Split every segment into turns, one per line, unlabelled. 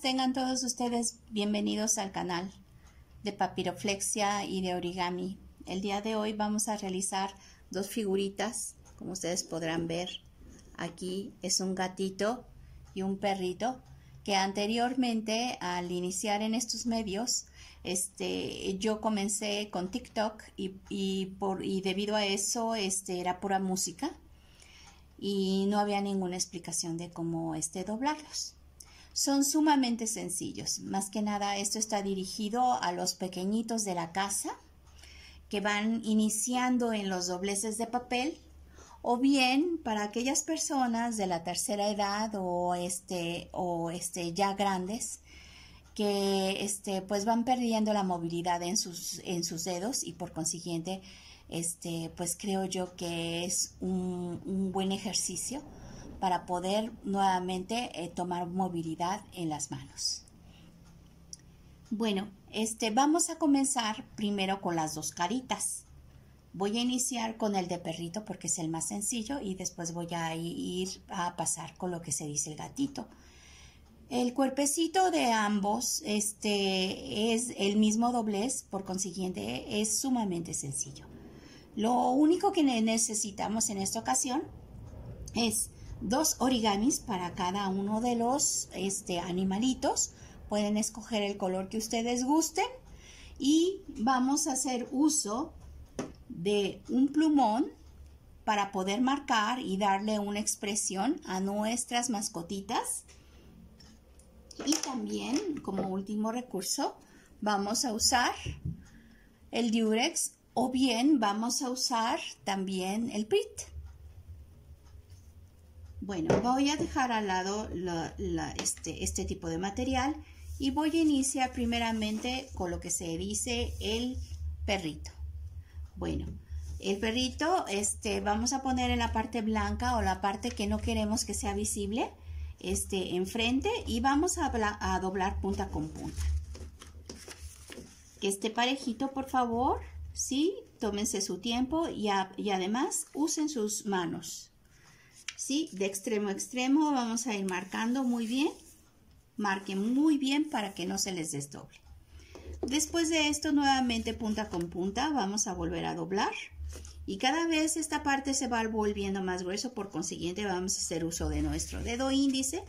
Tengan todos ustedes bienvenidos al canal de papiroflexia y de origami. El día de hoy vamos a realizar dos figuritas, como ustedes podrán ver. Aquí es un gatito y un perrito que anteriormente al iniciar en estos medios este yo comencé con TikTok y, por y debido a eso este era pura música y no había ninguna explicación de cómo este doblarlos son sumamente sencillos. Más que nada, esto está dirigido a los pequeñitos de la casa que van iniciando en los dobleces de papel o bien para aquellas personas de la tercera edad o este o este ya grandes que este pues van perdiendo la movilidad en sus en sus dedos y por consiguiente este pues creo yo que es un, un buen ejercicio para poder nuevamente eh, tomar movilidad en las manos. Bueno, este, vamos a comenzar primero con las dos caritas. Voy a iniciar con el de perrito porque es el más sencillo y después voy a ir a pasar con lo que se dice el gatito. El cuerpecito de ambos este, es el mismo doblez, por consiguiente es sumamente sencillo. Lo único que necesitamos en esta ocasión es dos origamis para cada uno de los este, animalitos. Pueden escoger el color que ustedes gusten y vamos a hacer uso de un plumón para poder marcar y darle una expresión a nuestras mascotitas. Y también, como último recurso, vamos a usar el Durex o bien vamos a usar también el PRIT. Bueno, voy a dejar al lado este, este tipo de material y voy a iniciar primeramente con lo que se dice el perrito. Bueno, el perrito este, vamos a poner en la parte blanca o la parte que no queremos que sea visible este, enfrente y vamos a, doblar punta con punta. Que esté parejito, por favor. Sí, tómense su tiempo y además usen sus manos. ¿Sí? De extremo a extremo vamos a ir marcando muy bien. Marquen muy bien para que no se les desdoble. Después de esto, nuevamente punta con punta, vamos a volver a doblar. Y cada vez esta parte se va volviendo más grueso, por consiguiente vamos a hacer uso de nuestro dedo índice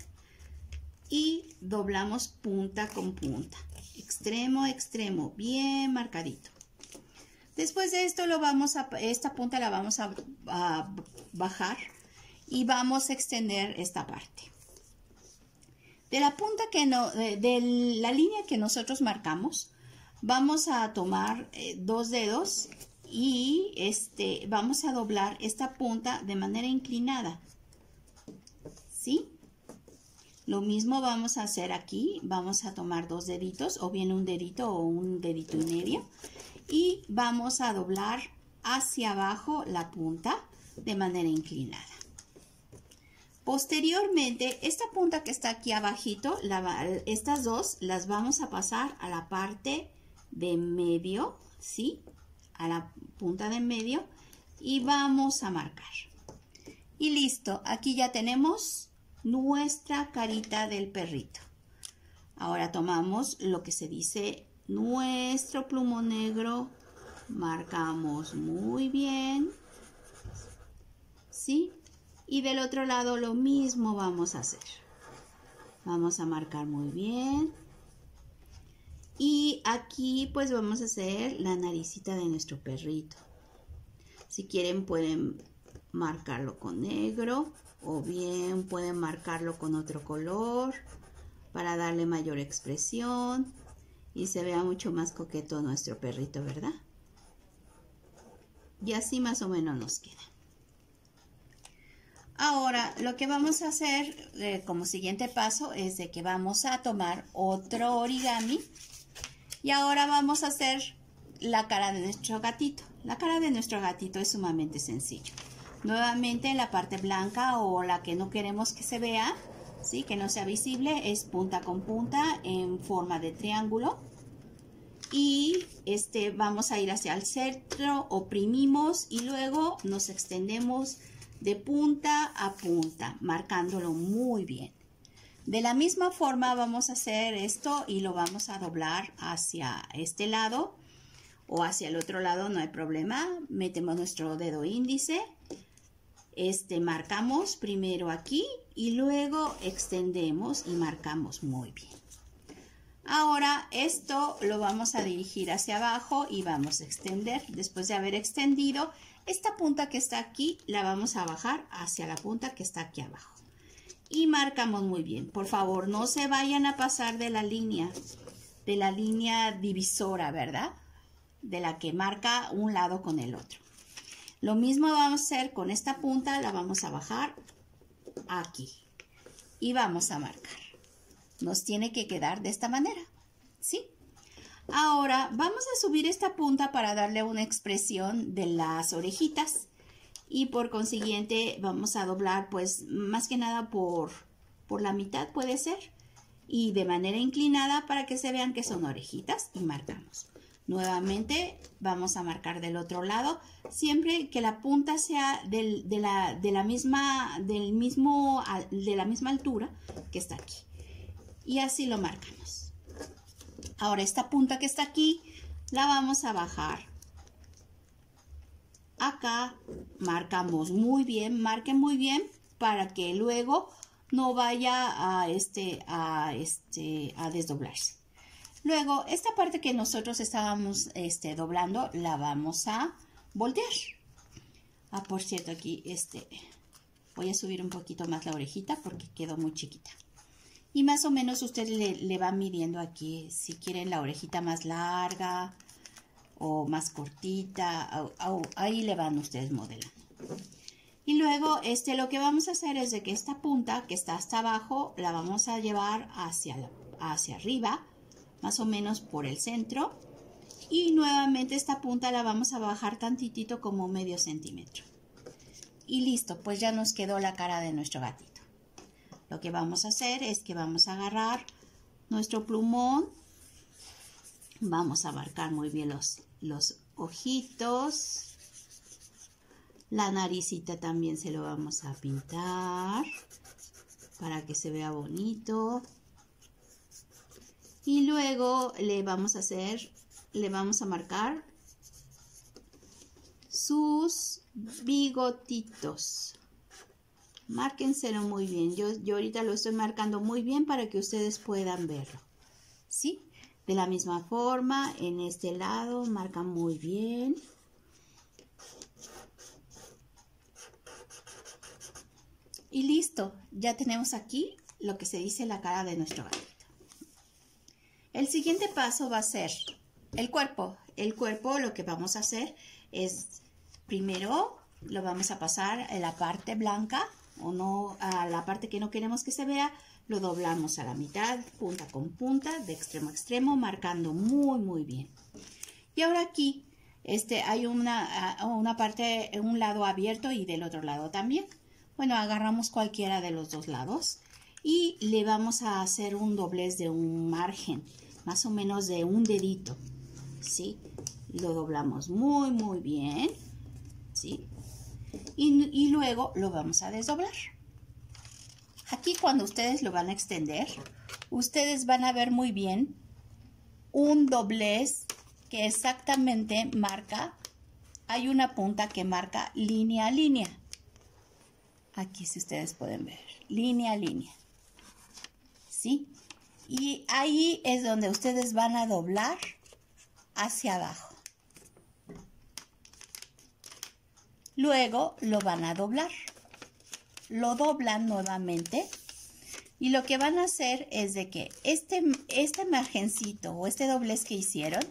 y doblamos punta con punta, extremo a extremo, bien marcadito. Después de esto lo vamos a, esta punta la vamos a bajar y vamos a extender esta parte. De la punta que no, de, la línea que nosotros marcamos, vamos a tomar eh, dos dedos y este, vamos a doblar esta punta de manera inclinada. ¿Sí? Lo mismo vamos a hacer aquí. Vamos a tomar dos deditos o bien un dedito o un dedito y medio. Y vamos a doblar hacia abajo la punta de manera inclinada. Posteriormente, esta punta que está aquí abajito, estas dos las vamos a pasar a la parte de medio, ¿sí? A la punta de medio y vamos a marcar. Y listo, aquí ya tenemos nuestra carita del perrito. Ahora tomamos lo que se dice nuestro plumón negro, marcamos muy bien, ¿sí? Y del otro lado lo mismo vamos a hacer. Vamos a marcar muy bien. Y aquí pues vamos a hacer la naricita de nuestro perrito. Si quieren pueden marcarlo con negro o bien pueden marcarlo con otro color para darle mayor expresión y se vea mucho más coqueto nuestro perrito, ¿verdad? Y así más o menos nos queda. Ahora, lo que vamos a hacer eh, como siguiente paso es de que vamos a tomar otro origami y ahora vamos a hacer la cara de nuestro gatito. La cara de nuestro gatito es sumamente sencillo. Nuevamente en la parte blanca o la que no queremos que se vea, ¿sí? que no sea visible, es punta con punta en forma de triángulo. Y este, vamos a ir hacia el centro, oprimimos y luego nos extendemos de punta a punta, marcándolo muy bien. De la misma forma vamos a hacer esto y lo vamos a doblar hacia este lado o hacia el otro lado, no hay problema. Metemos nuestro dedo índice, este marcamos primero aquí y luego extendemos y marcamos muy bien. Ahora esto lo vamos a dirigir hacia abajo y vamos a extender. Después de haber extendido, esta punta que está aquí la vamos a bajar hacia la punta que está aquí abajo. Y marcamos muy bien. Por favor, no se vayan a pasar de la línea, de la línea divisora, ¿verdad? De la que marca un lado con el otro. Lo mismo vamos a hacer con esta punta, la vamos a bajar aquí. Y vamos a marcar nos tiene que quedar de esta manera, ¿sí? Ahora vamos a subir esta punta para darle una expresión de las orejitas y por consiguiente vamos a doblar pues más que nada por, por la mitad puede ser y de manera inclinada para que se vean que son orejitas y marcamos. Nuevamente vamos a marcar del otro lado, siempre que la punta sea de, la, de, la, misma, del mismo, de la misma altura que está aquí y así lo marcamos. Ahora esta punta que está aquí la vamos a bajar. Acá marcamos muy bien, marquen muy bien para que luego no vaya a este a este a desdoblarse. Luego, esta parte que nosotros estábamos este, doblando la vamos a voltear. Ah, por cierto, aquí este voy a subir un poquito más la orejita porque quedó muy chiquita. Y más o menos usted le, va midiendo aquí si quieren la orejita más larga o más cortita. ahí le van ustedes modelando. Y luego este, lo que vamos a hacer es de que esta punta que está hasta abajo la vamos a llevar hacia, hacia arriba, más o menos por el centro. Y nuevamente esta punta la vamos a bajar tantitito como medio centímetro. Y listo, pues ya nos quedó la cara de nuestro gatito. Lo que vamos a hacer es que vamos a agarrar nuestro plumón, vamos a marcar muy bien los, los ojitos, la naricita también se lo vamos a pintar para que se vea bonito. Y luego le vamos a hacer, le vamos a marcar sus bigotitos. Márquenselo muy bien. Yo, yo ahorita lo estoy marcando muy bien para que ustedes puedan verlo. ¿Sí? De la misma forma, en este lado, marca muy bien. Y listo, ya tenemos aquí lo que se dice la cara de nuestro gatito. El siguiente paso va a ser el cuerpo. El cuerpo lo que vamos a hacer es, primero lo vamos a pasar en la parte blanca o no a la parte que no queremos que se vea, lo doblamos a la mitad, punta con punta, de extremo a extremo, marcando muy, muy bien. Y ahora aquí este, hay una, una parte, un lado abierto y del otro lado también. Bueno, agarramos cualquiera de los dos lados y le vamos a hacer un doblez de un margen, más o menos de un dedito, ¿sí? Lo doblamos muy, muy bien, ¿sí? Y, luego lo vamos a desdoblar. Aquí cuando ustedes lo van a extender, ustedes van a ver muy bien un doblez que exactamente marca, hay una punta que marca línea a línea. Aquí si ustedes pueden ver, línea a línea. ¿Sí? Y ahí es donde ustedes van a doblar hacia abajo. Luego lo van a doblar. Lo doblan nuevamente y lo que van a hacer es de que este, este margencito o este doblez que hicieron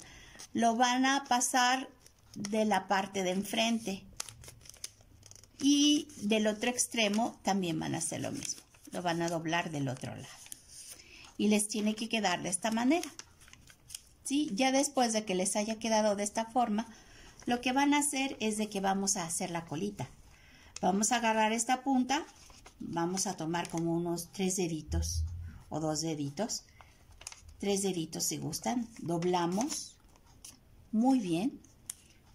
lo van a pasar de la parte de enfrente y del otro extremo también van a hacer lo mismo. Lo van a doblar del otro lado. Y les tiene que quedar de esta manera. ¿Sí? Ya después de que les haya quedado de esta forma, lo que van a hacer es de que vamos a hacer la colita. Vamos a agarrar esta punta, vamos a tomar como unos tres deditos o dos deditos, tres deditos si gustan, doblamos muy bien.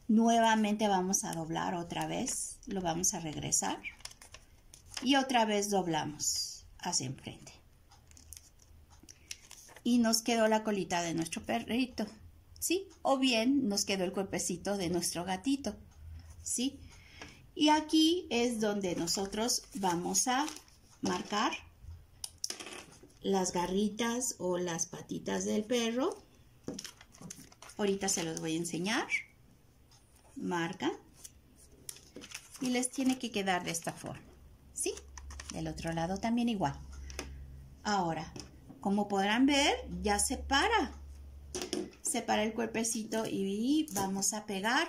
Nuevamente vamos a doblar otra vez, lo vamos a regresar y otra vez doblamos hacia enfrente. y nos quedó la colita de nuestro perrito, O bien nos quedó el cuerpecito de nuestro gatito, ¿sí? Y aquí es donde nosotros vamos a marcar las garritas o las patitas del perro. Ahorita se los voy a enseñar. Marca. Y les tiene que quedar de esta forma. ¿Sí? Del otro lado también igual. Ahora, como podrán ver, ya separa. Separa el cuerpecito y vamos a pegar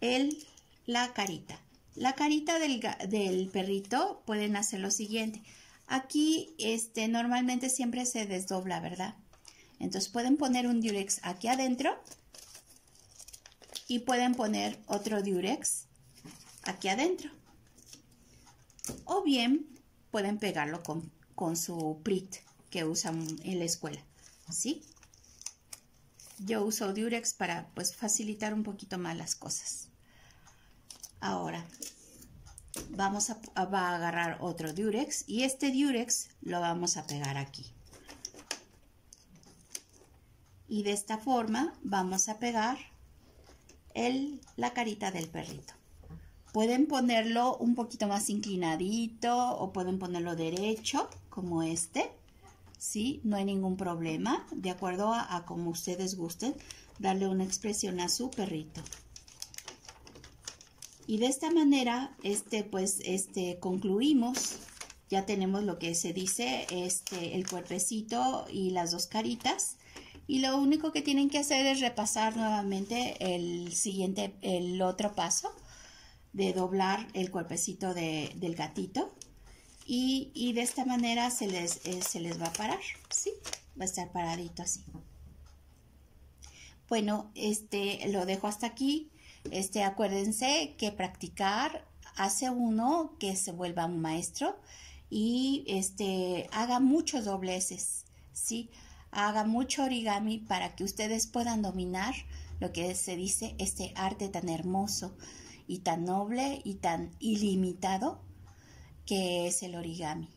el, la carita. La carita del, del perrito pueden hacer lo siguiente Aquí, este, normalmente siempre se desdobla, ¿verdad? Entonces pueden poner un Durex aquí adentro y pueden poner otro Durex aquí adentro. O bien pueden pegarlo con, con su PRIT que usan en la escuela, ¿sí? Yo uso Durex para pues facilitar un poquito más las cosas. Ahora, vamos a, agarrar otro Durex y este Durex lo vamos a pegar aquí. Y de esta forma vamos a pegar el, la carita del perrito. Pueden ponerlo un poquito más inclinadito o pueden ponerlo derecho como este. ¿Sí? No hay ningún problema. De acuerdo a, como ustedes gusten, darle una expresión a su perrito. Y de esta manera, este, pues, este, concluimos. Ya tenemos lo que se dice, este, el cuerpecito y las dos caritas. Y lo único que tienen que hacer es repasar nuevamente el siguiente, el otro paso de doblar el cuerpecito del gatito. Y, de esta manera se les, eh, se les va a parar, ¿sí? Va a estar paradito así. Bueno, este, lo dejo hasta aquí. Este, acuérdense que practicar hace uno que se vuelva un maestro y este, haga muchos dobleces, ¿sí? Haga mucho origami para que ustedes puedan dominar lo que se dice este arte tan hermoso y tan noble y tan ilimitado que es el origami.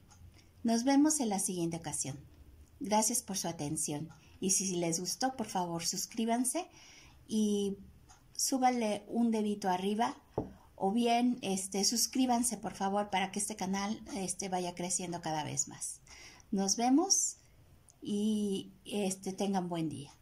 Nos vemos en la siguiente ocasión. Gracias por su atención y si les gustó, por favor, suscríbanse y súbanle un dedito arriba o bien este, suscríbanse por favor para que este canal este, vaya creciendo cada vez más. Nos vemos y este, tengan buen día.